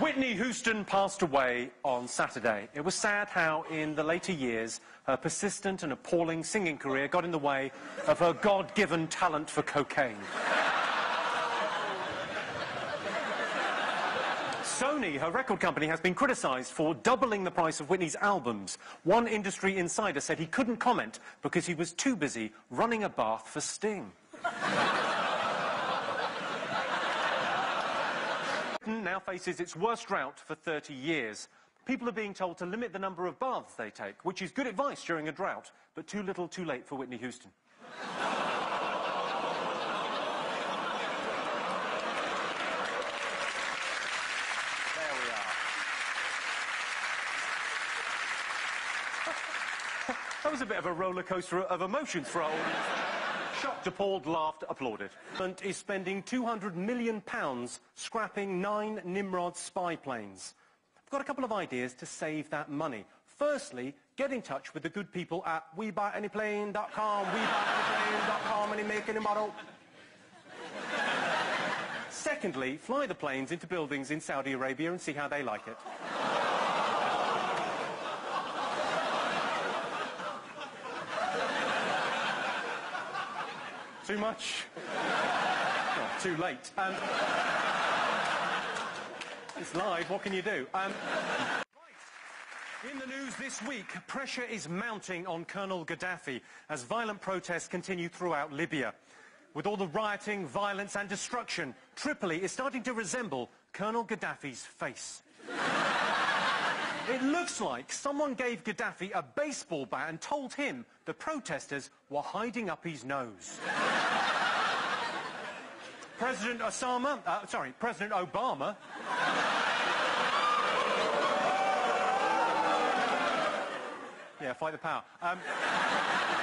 Whitney Houston passed away on Saturday. It was sad how, in the later years, her persistent and appalling singing career got in the way of her God given talent for cocaine. Sony, her record company, has been criticised for doubling the price of Whitney's albums. One industry insider said he couldn't comment because he was too busy running a bath for Sting. Britain now faces its worst drought for 30 years. People are being told to limit the number of baths they take, which is good advice during a drought, but too little too late for Whitney Houston. There we are. That was a bit of a roller coaster of emotions for our audience. Shocked, appalled, laughed, applauded. And is spending 200 million pounds scrapping nine Nimrod spy planes. I've got a couple of ideas to save that money. Firstly, get in touch with the good people at WeBuyAnyPlane.com, WeBuyAnyPlane.com, and make any model. Secondly, fly the planes into buildings in Saudi Arabia and see how they like it. Too much? Well, too late. Um, it's live, what can you do? Um. In the news this week, pressure is mounting on Colonel Gaddafi as violent protests continue throughout Libya. With all the rioting, violence and destruction, Tripoli is starting to resemble Colonel Gaddafi's face. It looks like someone gave Gaddafi a baseball bat and told him the protesters were hiding up his nose. President Osama, uh, sorry, President Obama. yeah, fight the power. Um,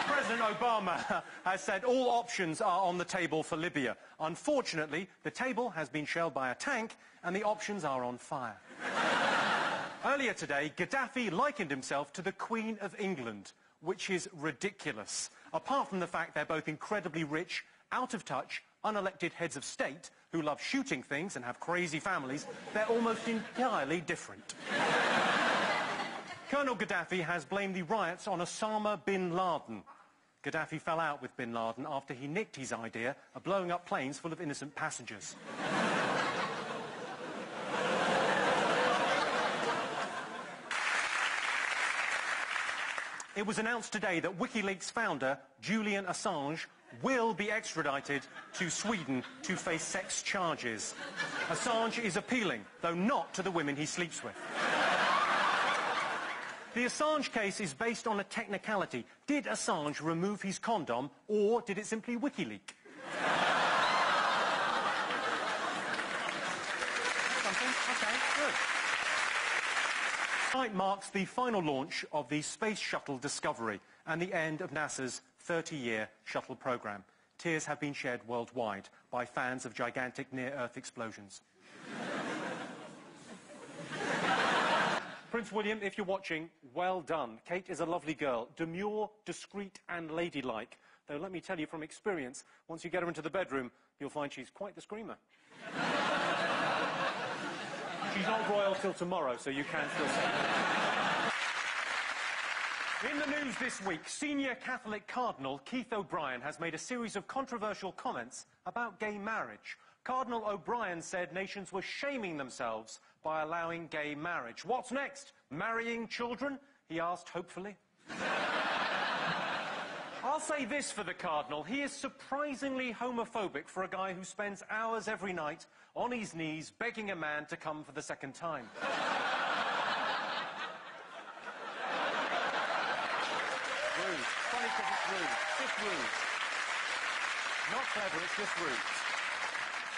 President Obama has said all options are on the table for Libya. Unfortunately, the table has been shelled by a tank and the options are on fire. Earlier today, Gaddafi likened himself to the Queen of England, which is ridiculous. Apart from the fact they're both incredibly rich, out of touch, unelected heads of state who love shooting things and have crazy families, they're almost entirely different. Colonel Gaddafi has blamed the riots on Osama bin Laden. Gaddafi fell out with bin Laden after he nicked his idea of blowing up planes full of innocent passengers. It was announced today that WikiLeaks founder Julian Assange will be extradited to Sweden to face sex charges. Assange is appealing, though not to the women he sleeps with. The Assange case is based on a technicality. Did Assange remove his condom, or did it simply WikiLeak? Something? Okay, good. Tonight marks the final launch of the Space Shuttle Discovery and the end of NASA's 30-year shuttle program. Tears have been shed worldwide by fans of gigantic near-Earth explosions. Prince William, if you're watching, well done. Kate is a lovely girl, demure, discreet and ladylike. Though let me tell you from experience, once you get her into the bedroom, you'll find she's quite the screamer. she's not royal till tomorrow, so you can still her. In the news this week, senior Catholic Cardinal Keith O'Brien has made a series of controversial comments about gay marriage. Cardinal O'Brien said nations were shaming themselves by allowing gay marriage. What's next? Marrying children? He asked hopefully. I'll say this for the Cardinal. He is surprisingly homophobic for a guy who spends hours every night on his knees begging a man to come for the second time. rude. Funny because it's rude. Just rude. Not clever, it's just rude.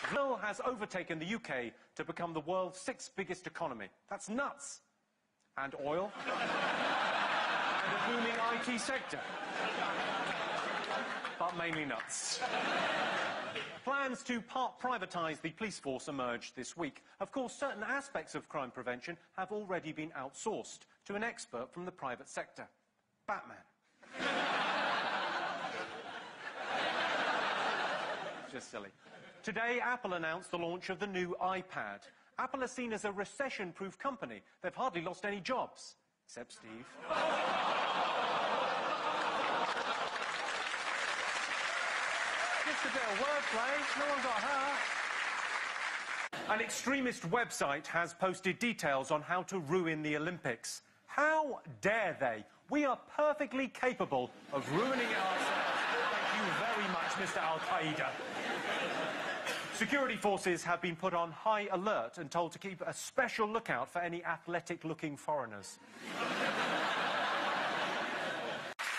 Brazil has overtaken the UK to become the world's sixth biggest economy. That's nuts. And oil. and a booming IT sector. But mainly nuts. Plans to part privatise the police force emerged this week. Of course, certain aspects of crime prevention have already been outsourced to an expert from the private sector. Batman. Just silly. Today, Apple announced the launch of the new iPad. Apple is seen as a recession-proof company. They've hardly lost any jobs. Except Steve. A bit of wordplay. No one got hurt. An extremist website has posted details on how to ruin the Olympics. How dare they? We are perfectly capable of ruining it ourselves. Thank you very much, Mr. Al Qaeda. Security forces have been put on high alert and told to keep a special lookout for any athletic looking foreigners.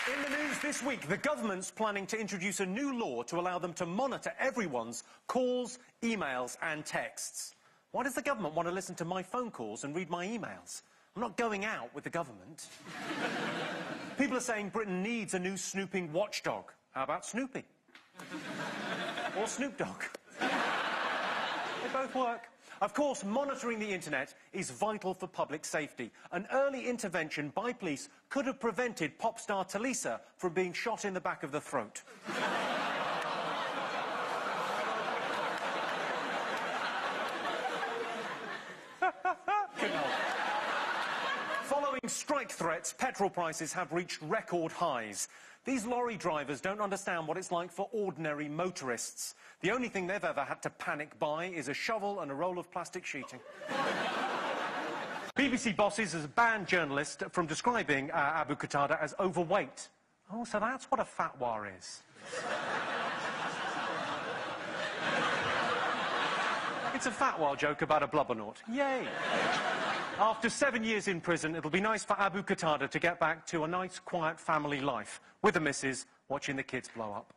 In the news this week, the government's planning to introduce a new law to allow them to monitor everyone's calls, emails, and texts. Why does the government want to listen to my phone calls and read my emails? I'm not going out with the government. People are saying Britain needs a new snooping watchdog. How about Snoopy? or Snoop Dogg? they both work. Of course, monitoring the internet is vital for public safety. An early intervention by police could have prevented pop star Tulisa from being shot in the back of the throat. Strike threats, petrol prices have reached record highs. These lorry drivers don't understand what it's like for ordinary motorists. The only thing they've ever had to panic buy is a shovel and a roll of plastic sheeting. BBC bosses has banned journalists from describing uh, Abu Qatada as overweight. Oh, so that's what a fatwa is. it's a fatwa joke about a blubbernaut. Yay! After seven years in prison, it'll be nice for Abu Qatada to get back to a nice, quiet family life with the missus watching the kids blow up.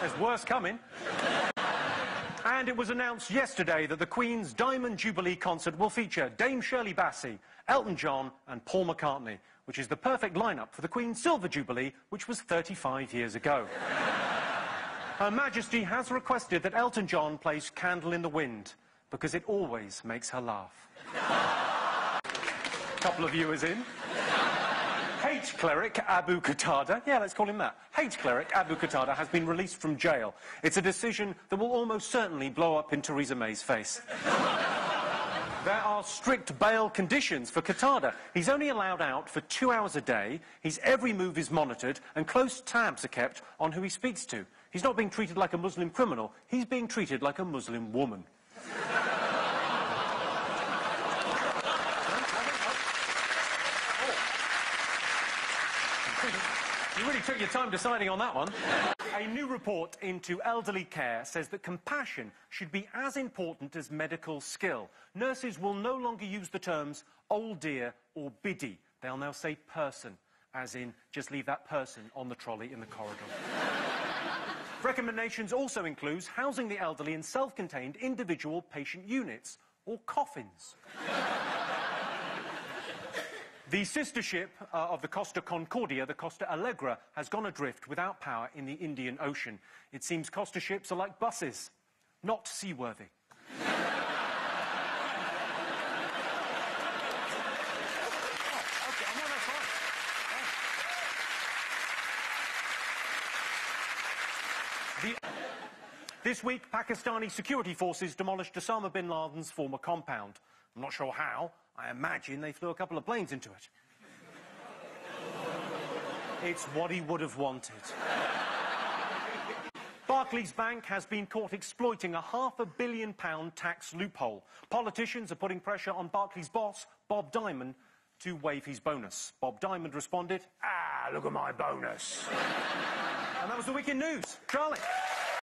There's worse coming. And it was announced yesterday that the Queen's Diamond Jubilee concert will feature Dame Shirley Bassey, Elton John, and Paul McCartney, which is the perfect lineup for the Queen's Silver Jubilee, which was 35 years ago. Her Majesty has requested that Elton John plays Candle in the Wind because it always makes her laugh. Couple of viewers in. Hate cleric Abu Qatada, yeah, let's call him that. Hate cleric Abu Qatada has been released from jail. It's a decision that will almost certainly blow up in Theresa May's face. There are strict bail conditions for Qatada. He's only allowed out for two hours a day, his every move is monitored, and close tabs are kept on who he speaks to. He's not being treated like a Muslim criminal, he's being treated like a Muslim woman. You really took your time deciding on that one. A new report into elderly care says that compassion should be as important as medical skill. Nurses will no longer use the terms old dear or biddy. They'll now say person, as in just leave that person on the trolley in the corridor. Recommendations also include housing the elderly in self-contained individual patient units or coffins. the sister ship uh, of the Costa Concordia, the Costa Allegra, has gone adrift without power in the Indian Ocean. It seems Costa ships are like buses, not seaworthy. This week, Pakistani security forces demolished Osama bin Laden's former compound. I'm not sure how. I imagine they flew a couple of planes into it. it's what he would have wanted. Barclays Bank has been caught exploiting a half a billion pound tax loophole. Politicians are putting pressure on Barclays boss, Bob Diamond, to waive his bonus. Bob Diamond responded, Ah, look at my bonus. And that was the weekend news. Charlie.